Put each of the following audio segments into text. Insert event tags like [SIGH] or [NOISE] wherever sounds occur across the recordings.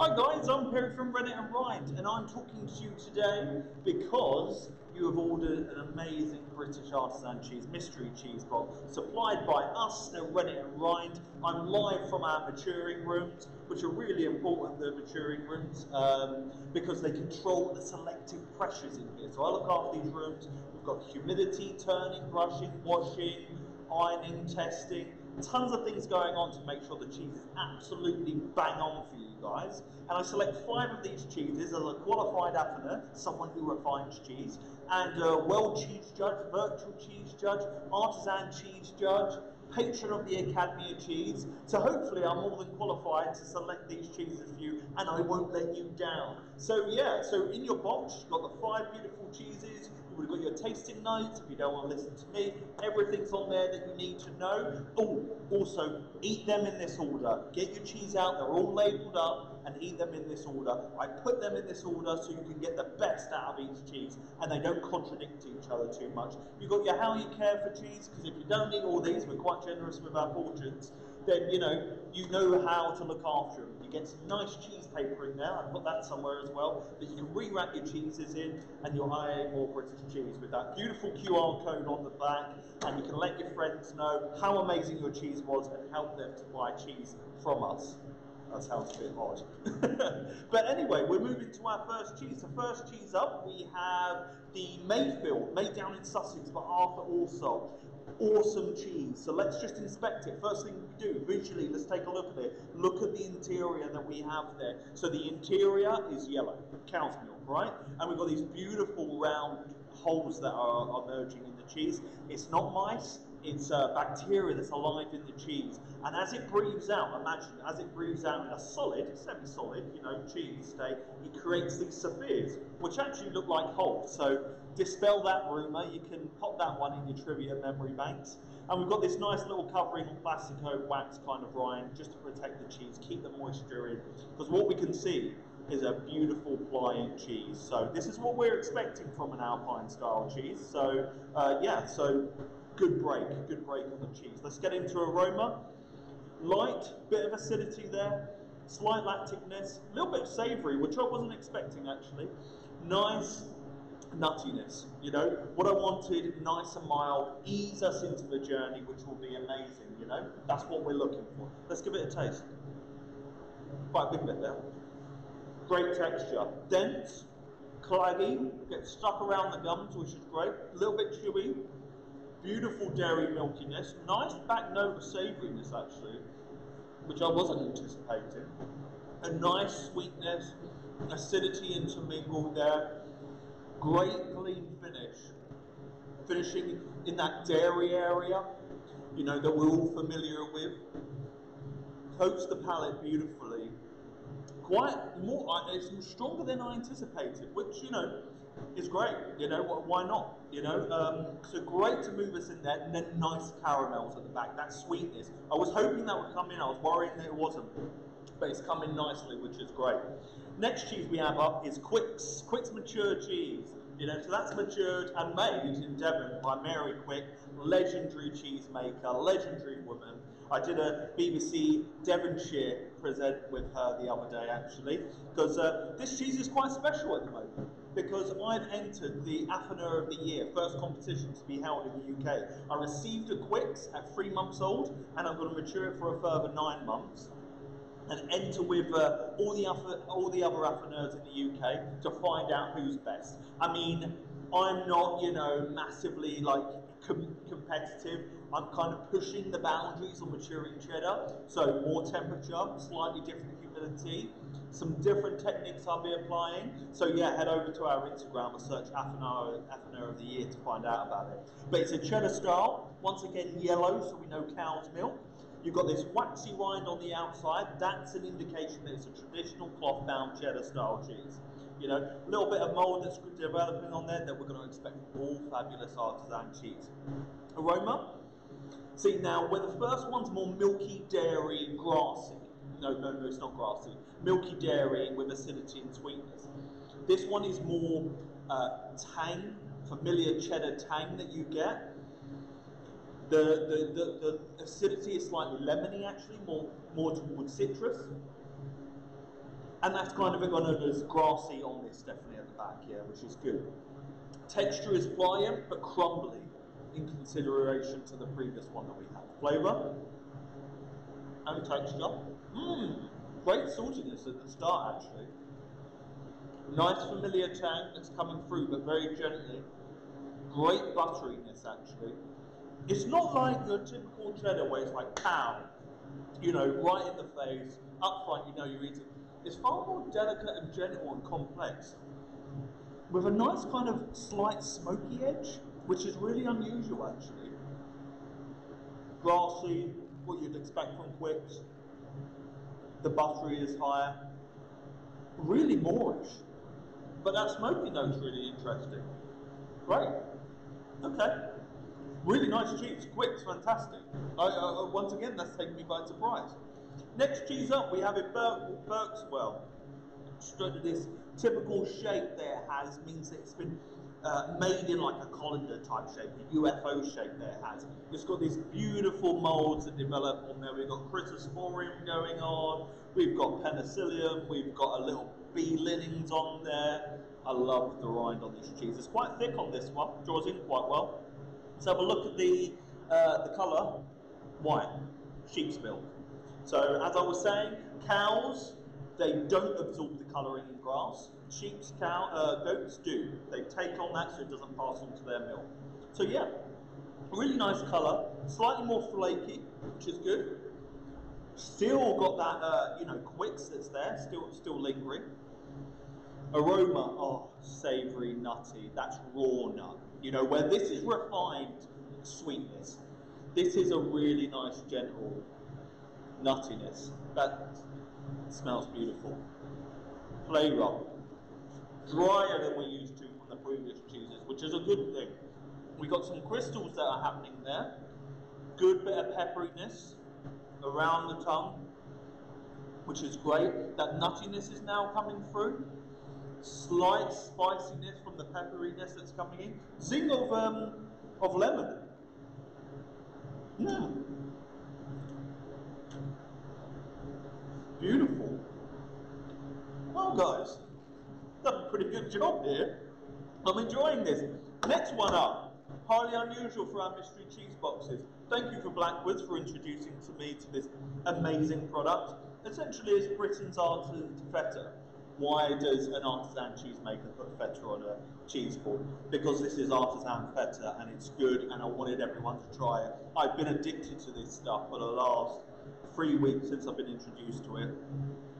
Hi guys, I'm Perry from Rennet and Rind, and I'm talking to you today because you have ordered an amazing British artisan cheese, mystery cheese box, supplied by us at Rennet and Rind. I'm live from our maturing rooms, which are really important, the maturing rooms, um, because they control the selective pressures in here. So I look after these rooms. We've got humidity, turning, brushing, washing, ironing, testing, tons of things going on to make sure the cheese is absolutely bang on for you guys. And I select five of these cheeses as a qualified affineur, someone who refines cheese, and a world cheese judge, virtual cheese judge, artisan cheese judge, patron of the Academy of Cheese. So hopefully I'm more than qualified to select these cheeses for you and I won't let you down. So yeah, so in your box you've got the five beautiful cheeses, You've got your tasting notes if you don't want to listen to me. Everything's on there that you need to know. Oh, also, eat them in this order. Get your cheese out, they're all labelled up, and eat them in this order. I put them in this order so you can get the best out of each cheese, and they don't contradict each other too much. You've got your how you care for cheese, because if you don't eat all these, we're quite generous with our portions then you know you know how to look after them. You get some nice cheese paper in there. I put that somewhere as well that you can rewrap your cheeses in, and you'll hire more British cheese with that beautiful QR code on the back, and you can let your friends know how amazing your cheese was and help them to buy cheese from us. That sounds a bit odd. [LAUGHS] but anyway, we're moving to our first cheese. The first cheese up, we have the Mayfield, made down in Sussex by Arthur Alsop awesome cheese. So let's just inspect it. First thing we do, visually, let's take a look at it. Look at the interior that we have there. So the interior is yellow, cow's milk, right? And we've got these beautiful round holes that are emerging in the cheese. It's not mice, it's uh, bacteria that's alive in the cheese. And as it breathes out, imagine, as it breathes out in a solid, semi-solid, you know, cheese state, it creates these spheres, which actually look like holes. So dispel that rumour, you can pop that one in your trivia memory banks. And we've got this nice little covering on Plastico wax kind of rind, just to protect the cheese, keep the moisture in. Because what we can see is a beautiful pliant cheese. So this is what we're expecting from an Alpine style cheese. So uh, yeah, so good break, good break on the cheese. Let's get into aroma. Light, bit of acidity there, slight lacticness, a little bit of savoury, which I wasn't expecting actually. Nice nuttiness, you know. What I wanted, nice and mild, ease us into the journey, which will be amazing, you know. That's what we're looking for. Let's give it a taste. Quite a big bit there. Great texture. Dense, claggy, gets stuck around the gums, which is great. A little bit chewy, beautiful dairy milkiness, nice back note of savouriness actually, which I wasn't anticipating. A nice sweetness, acidity intermingled there, great clean finish. Finishing in that dairy area, you know, that we're all familiar with. Coats the palate beautifully. Quite more, it's stronger than I anticipated, which, you know, is great. You know, why not? You know, um, so great to move us in there, and then nice caramels at the back. That sweetness. I was hoping that would come in. I was worrying that it wasn't, but it's coming nicely, which is great. Next cheese we have up is Quicke's Quicke's mature cheese. You know, so that's matured and made in Devon by Mary Quicke, legendary cheesemaker, legendary woman. I did a BBC Devonshire present with her the other day, actually, because uh, this cheese is quite special at the moment because I've entered the Affineur of the Year, first competition to be held in the UK. I received a Quicke's at three months old, and I'm going to mature it for a further nine months, and enter with uh, all the other all the other in the UK to find out who's best. I mean, I'm not, you know, massively like com competitive. I'm kind of pushing the boundaries on maturing cheddar. So more temperature, slightly different humidity, some different techniques I'll be applying. So yeah, head over to our Instagram and search Affineur of the Year to find out about it. But it's a cheddar style, once again yellow, so we know cow's milk. You've got this waxy rind on the outside. That's an indication that it's a traditional cloth-bound cheddar style cheese. You know, a little bit of mold that's developing on there that we're going to expect all fabulous artisan cheese. Aroma. See now, where the first one's more milky, dairy, grassy. No, no, no, it's not grassy. Milky dairy with acidity and sweetness. This one is more uh, tang, familiar cheddar tang that you get. The, the, the, the acidity is slightly lemony actually, more, more towards citrus. And that's kind of got as grassy on this definitely at the back, yeah, which is good. Texture is pliant but crumbly in consideration to the previous one that we had. Flavour and texture. Mmm, great saltiness at the start actually. Nice familiar tang that's coming through but very gently. Great butteriness actually. It's not like your typical cheddar where it's like pow, you know, right in the face, up front you know you're eating. It's far more delicate and gentle and complex with a nice kind of slight smoky edge, which is really unusual actually. Grassy, what you'd expect from Quicke's. The buttery is higher. Really moreish. But that smoky note's really interesting. Great. Okay. Really nice cheese. Quicke's, fantastic. I, once again, that's taken me by surprise. Next cheese up, we have a Berk Berkswell. This typical shape there has means that it's been uh, made in like a colander type shape, a UFO shape there has. It's got these beautiful molds that develop on there. We've got Chrysosporium going on, we've got Penicillium, we've got a little B. linens on there. I love the rind on this cheese. It's quite thick on this one, draws in quite well. Let's have a look at the, uh, the colour, white, sheep's milk. So as I was saying, cows they don't absorb the colouring in grass. Sheep's, cow, uh, goats do. They take on that so it doesn't pass on to their milk. So yeah, really nice colour, slightly more flaky, which is good. Still got that, uh, you know, quicks that's there, still, still lingering. Aroma, oh, savoury, nutty, that's raw nut. You know, where this is refined sweetness, this is a really nice, gentle nuttiness. That smells beautiful. Play Flavour, drier than we're used to from the previous cheeses, which is a good thing. We got some crystals that are happening there. Good bit of pepperiness around the tongue, which is great. That nuttiness is now coming through. Slight spiciness from the pepperiness that's coming in. Zing of um, of lemon. Mm. Beautiful. Well, guys, done a pretty good job here. I'm enjoying this. Next one up, highly unusual for our mystery cheese boxes. Thank you for Blackwoods for introducing to me to this amazing product. Essentially, it's Britain's answer to feta. Why does an artisan cheesemaker put feta on a cheese board? Because this is artisan feta and it's good and I wanted everyone to try it. I've been addicted to this stuff for the last three weeks since I've been introduced to it.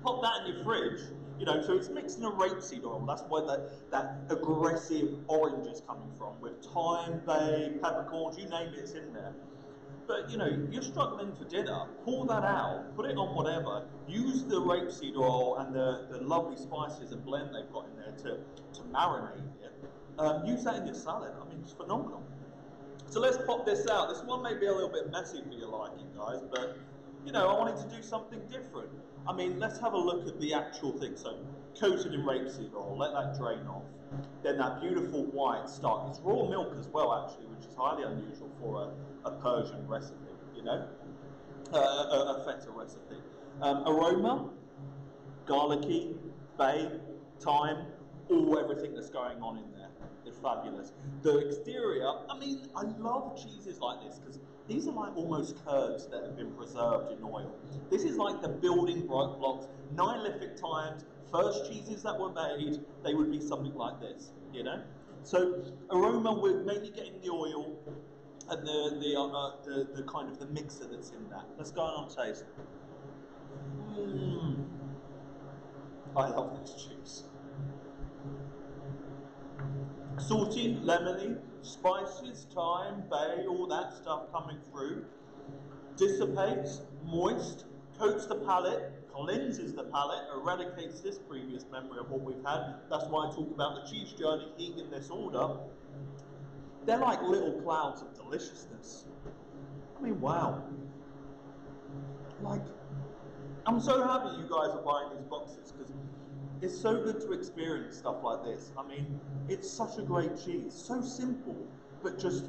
Pop that in your fridge, you know, so it's mixed in a rapeseed oil. That's where the, that aggressive orange is coming from, with thyme, bay, peppercorns, you name it, it's in there. But you know, you're struggling for dinner, pull that out, put it on whatever, use the rapeseed oil and the, the lovely spices and blend they've got in there to, to marinate it. Um, use that in your salad. I mean, it's phenomenal. So let's pop this out. This one may be a little bit messy for your liking, guys, but you know, I wanted to do something different. I mean, let's have a look at the actual thing. So, coated in rapeseed oil, let that drain off. Then that beautiful white stock. It's raw milk as well, actually, which is highly unusual for a, a Persian recipe, you know, uh, a, a, feta recipe. Um, aroma, garlicky, bay, thyme, all everything that's going on in there. It's fabulous. The exterior, I mean, I love cheeses like this because these are like almost curds that have been preserved in oil. This is like the building blocks, Neolithic times, first cheeses that were made, they would be something like this, you know? So aroma, we're mainly getting the oil and the, the, uh, the, the, kind of the mixer that's in that. Let's go on taste. Mm. I love this cheese. Salty, lemony, spices, thyme, bay, all that stuff coming through. Dissipates, moist, coats the palate, cleanses the palate, eradicates this previous memory of what we've had. That's why I talk about the cheese journey eating in this order. They're like little clouds of deliciousness. I mean, wow. Like, I'm so happy you guys are buying these boxes because it's so good to experience stuff like this. I mean, it's such a great cheese, so simple, but just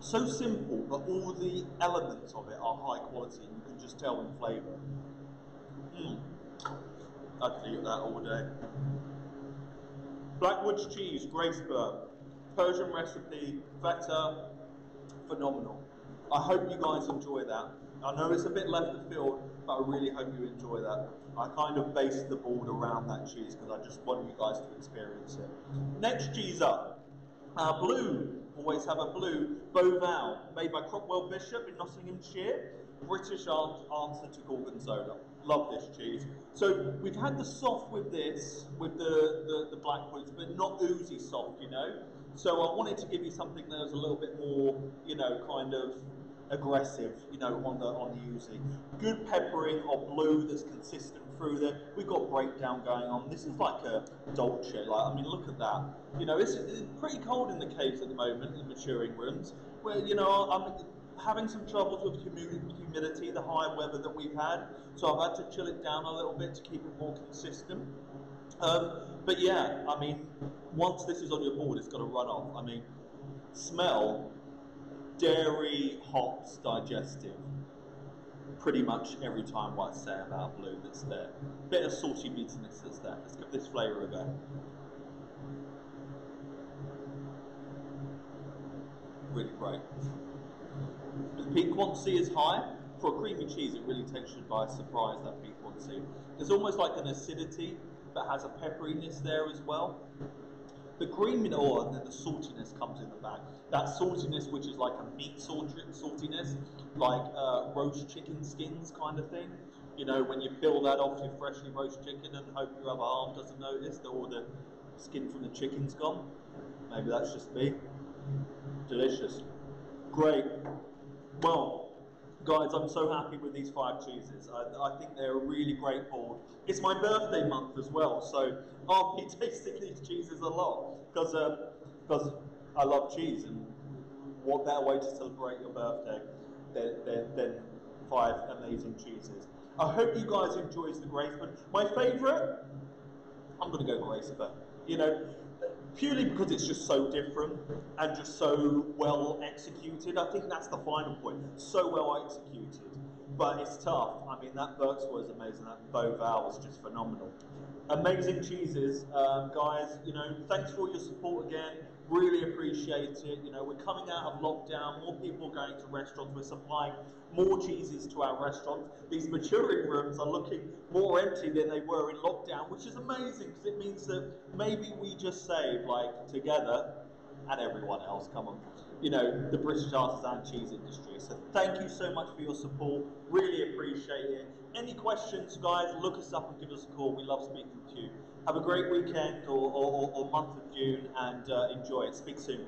so simple, but all the elements of it are high quality. And you can just tell in flavour. Mm. I could eat that all day. Blackwoods cheese, Graceburn, Persian recipe, feta, phenomenal. I hope you guys enjoy that. I know it's a bit left of field, but I really hope you enjoy that. I kind of based the board around that cheese because I just want you guys to experience it. Next cheese up, uh, blue. Always have a blue Beauvale, made by Cropwell Bishop in Nottinghamshire. British answer to Gorgonzola. Love this cheese. So we've had the soft with this, with the, the, the Blackwoods, but not oozy soft, you know. So I wanted to give you something that was a little bit more, you know, kind of aggressive, you know, on the on the oozy. Good peppering of blue that's consistent through there. We've got breakdown going on. This is like a dolce. Like I mean, look at that. You know, it's, it's pretty cold in the caves at the moment in maturing rooms. Where you know I'm having some troubles with humidity, the high weather that we've had. So I've had to chill it down a little bit to keep it more consistent. Um, but yeah, I mean, once this is on your board, it's got to run off. I mean, smell, dairy, hops, digestive. Pretty much every time I say about blue that's there. Bit of salty bitterness that's there. Let's give this flavour a go. Really great. The piquancy is high. For a creamy cheese, it really takes you by surprise, that piquancy. There's almost like an acidity that has a pepperiness there as well. The cream or and then the saltiness comes in the back. That saltiness, which is like a meat saltiness, like uh, roast chicken skins kind of thing. You know, when you peel that off your freshly roast chicken and hope your other arm doesn't notice that all the skin from the chicken's gone. Maybe that's just me. Delicious. Great. Well, guys, I'm so happy with these five cheeses. I, I, think they're a really great board. It's my birthday month as well, so I'll be [LAUGHS] tasting these cheeses a lot because because uh, I love cheese, and what better way to celebrate your birthday than, than, than five amazing cheeses. I hope you guys enjoy the Graceburn. My favourite, I'm going to go Graceburn. You know, purely because it's just so different and just so well executed. I think that's the final point. So well executed, but it's tough. I mean, that Burke's was amazing. That Beauvale was just phenomenal. Amazing cheeses, um, guys. You know, thanks for all your support again. Really appreciate it. You know, we're coming out of lockdown. More people are going to restaurants. We're supplying more cheeses to our restaurants. These maturing rooms are looking more empty than they were in lockdown, which is amazing because it means that maybe we just save, like, together and everyone else. Come on. You know, the British artisan cheese industry. So thank you so much for your support. Really appreciate it. Any questions, guys, look us up and give us a call. We love speaking to you. Have a great weekend or, or, or month of June and uh, enjoy it. Speak soon.